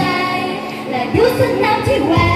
จและดูสนามที่แหว